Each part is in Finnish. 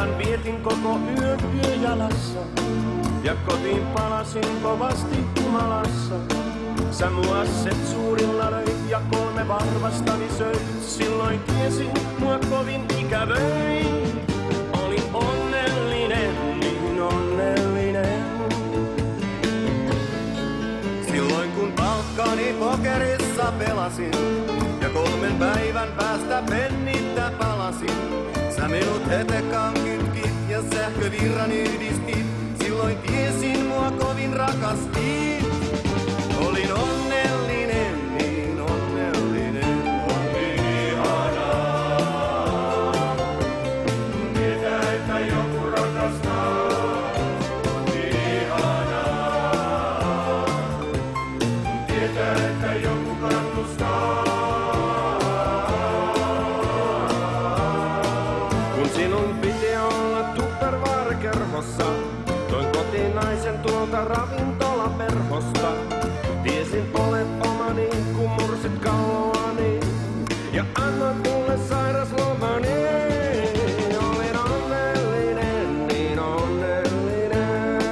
Kerran vietin koko yön yöjalassa ja kotiin palasin kovasti humalassa. Sä muasset suurilla löit ja kolme varvastani söit. Silloin tiesin, mua kovin ikävöi. Olin onnellinen, niin onnellinen. Silloin kun palkkani pokerissa pelasin ja kolmen päivän päästä pennittä palasin. Minut hetekaan kytkit ja sähkövirran yhdistit. Silloin tiesin mua kovin rakastit. Olin onnellinen, niin onnellinen. On niin ihanaa. Tietää, että joku rakastaa. Niin ihanaa. Tietää, että joku kannustaa. Kun sinun piti olla tupperware-kerhossa, toin kotiin naisen tuolta ravintolaperhosta. Tiesin olet omani, kun mursit kalloani, ja annoit mulle sairaslomani. Olin onnellinen, niin onnellinen.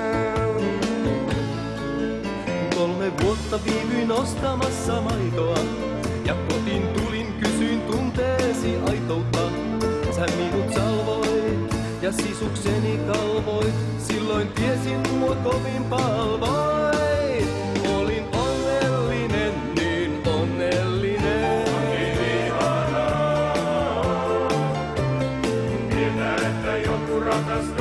Kolme vuotta viivyin ostamassa maitoa ja kotiin tulin ja sisukseni kalvoit, silloin tiesin mua kovin palvoit. Olin onnellinen, niin onnellinen. Tietää, että joku rakastaa.